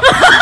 啊哈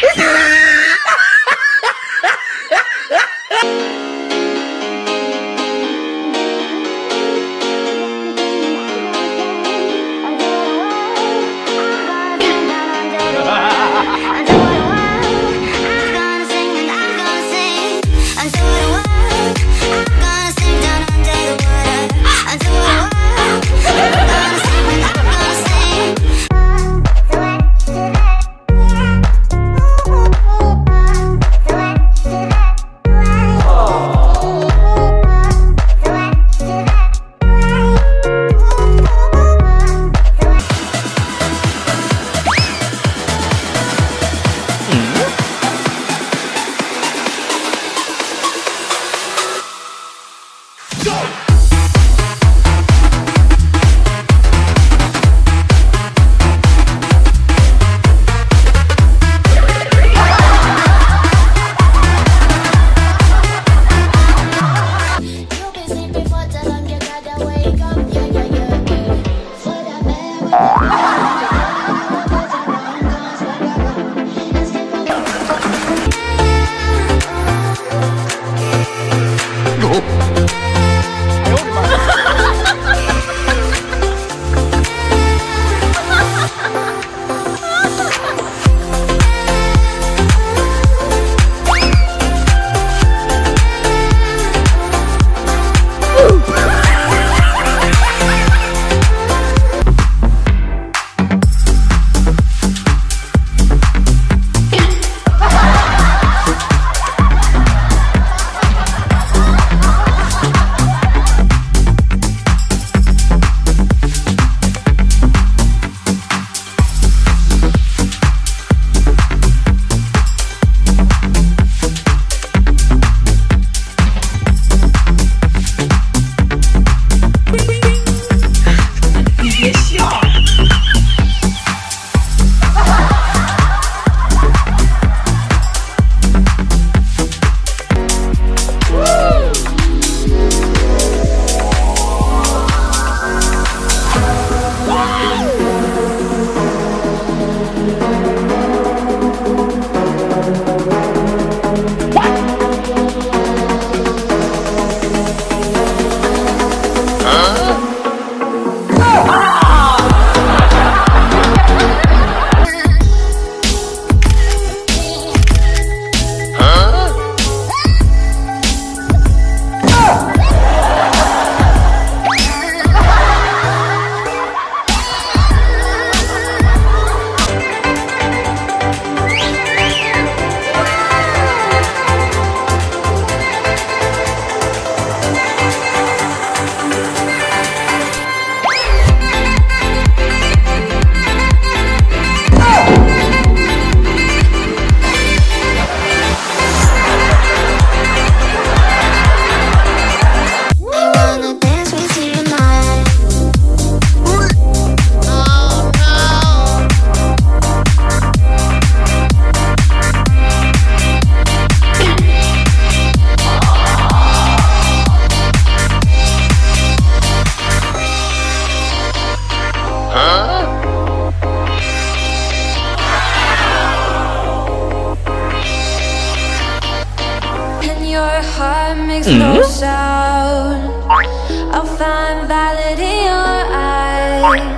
Yeah. your heart makes mm -hmm. no mm-hmm. sound I'll find valid in your eyes